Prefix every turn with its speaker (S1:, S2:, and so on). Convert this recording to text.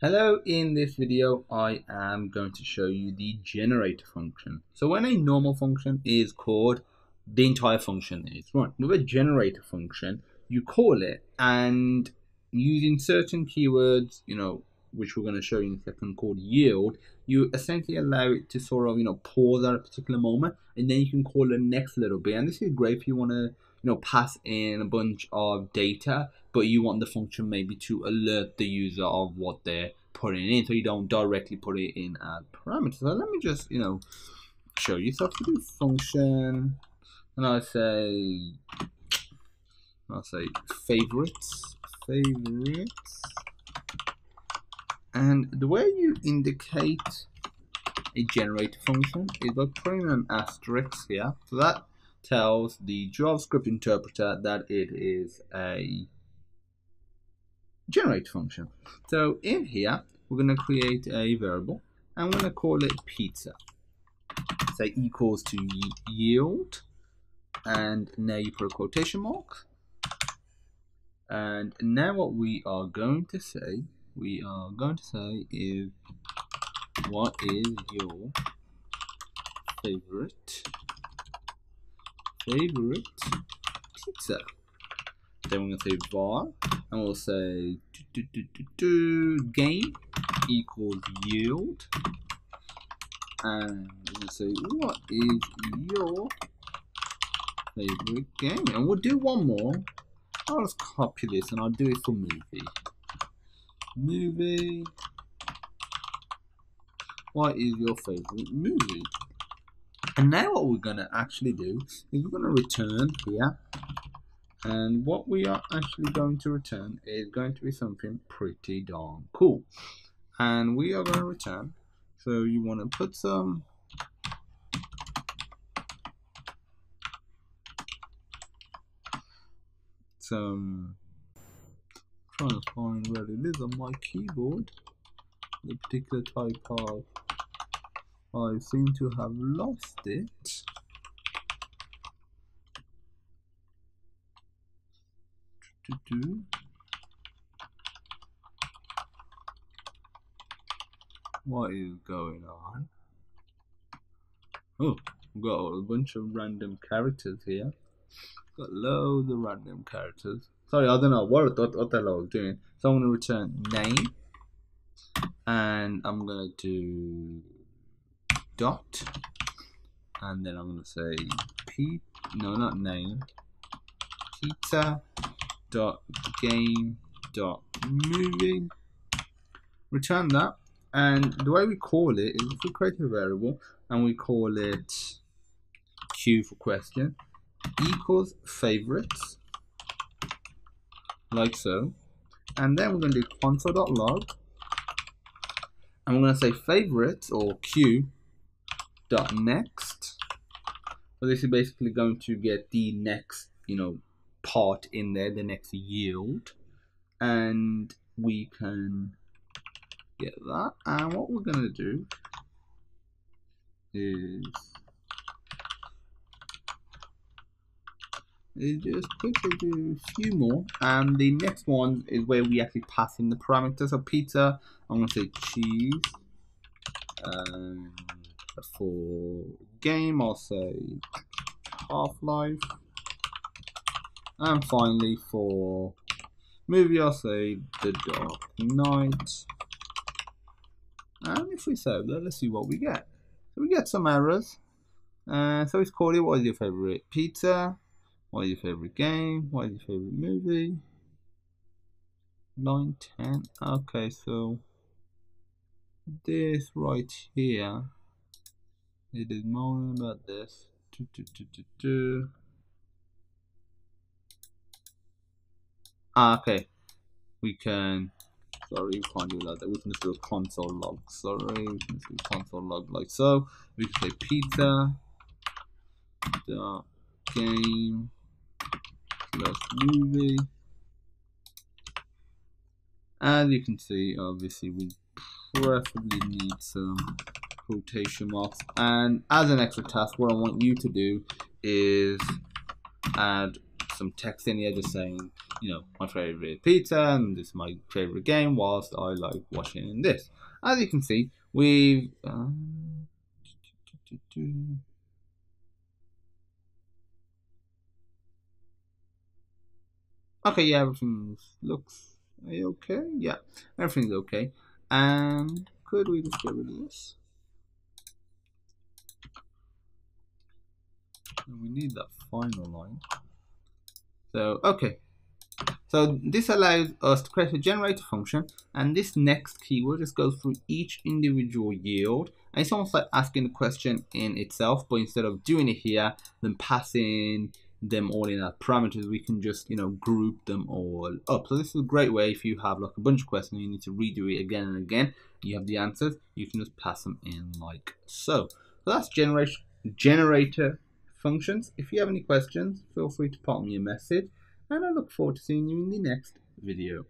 S1: Hello, in this video I am going to show you the generator function. So when a normal function is called, the entire function is. run. with a generator function, you call it and using certain keywords, you know, which we're going to show you in a second called yield, you essentially allow it to sort of, you know, pause at a particular moment and then you can call the next little bit. And this is great if you want to you know pass in a bunch of data but you want the function maybe to alert the user of what they're putting in. So you don't directly put it in as parameters so let me just you know show you. So if do function and I say I'll say favorites favorites and the way you indicate a generator function is by putting an asterisk here. So that tells the JavaScript interpreter that it is a generate function. So in here, we're going to create a variable and we're going to call it pizza. Say equals to yield and now you put a quotation mark. And now what we are going to say, we are going to say is what is your favorite favorite pizza. Then we're going to say var, and we'll say do, do, do, game equals yield. And we're going to say, what is your favorite game? And we'll do one more. I'll just copy this and I'll do it for movie. Movie. What is your favorite movie? And now what we're going to actually do is we're going to return here. And what we are actually going to return is going to be something pretty darn cool. And we are going to return. So you want to put some some trying to find where it is on my keyboard the particular type of I seem to have lost it. What is going on? Oh, got a bunch of random characters here. Got loads of random characters. Sorry, I don't know what what, what the hell I was doing. So I'm gonna return name, and I'm gonna do dot and then I'm gonna say p no not name pizza dot game dot movie. Return that and the way we call it is if we create a variable and we call it q for question equals favorites like so and then we're going to do console.log and we're going to say favorites or q dot next. So this is basically going to get the next, you know, part in there, the next yield. And we can get that. And what we're going to do is, is just quickly do a few more. And the next one is where we actually pass in the parameters of pizza. I'm going to say cheese. For game, I'll say Half-Life. And finally for movie, I'll say The Dark Knight. And if we save that, let's see what we get. So we get some errors. Uh, so it's called what is your favorite pizza? What is your favorite game? What is your favorite movie? Line 10. Okay, so this right here it is moaning about this. Do, do, do. Ah, okay. We can. Sorry, we can't do that. We can just do a console log. Sorry, we can do console log like so. We can say pizza dot game plus movie. As you can see, obviously we preferably need some quotation marks. And as an extra task, what I want you to do is add some text in here just saying, you know, my favorite pizza and this is my favorite game whilst I like watching this. As you can see, we've... Um, okay, yeah, everything looks okay. Yeah, everything's okay. And could we just get rid of this? We need that final line. So, okay. So this allows us to create a generator function and this next keyword just goes through each individual yield and it's almost like asking the question in itself but instead of doing it here then passing them all in as parameters we can just you know group them all up so this is a great way if you have like a bunch of questions and you need to redo it again and again you have the answers you can just pass them in like so so that's generation generator functions. If you have any questions, feel free to pop me a message, and I look forward to seeing you in the next video.